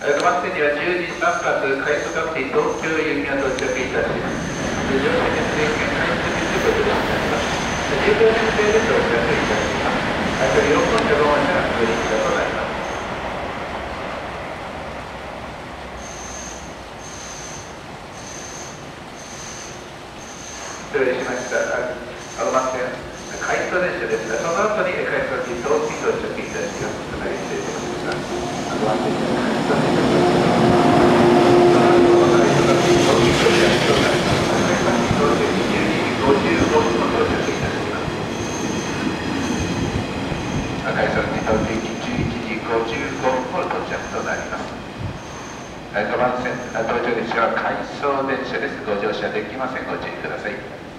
えー、バスには10時3発快速タクシー東京行きが到着いたします乗車決定権開始ということでございます10秒編成で到着いたしますあと4本で5本がグリーンとなります失礼しました。あの、待って、回答列車ですが、その後に回答に到着到着いたします。失礼しました。あの、待って、ご乗車できません。ご注意ください。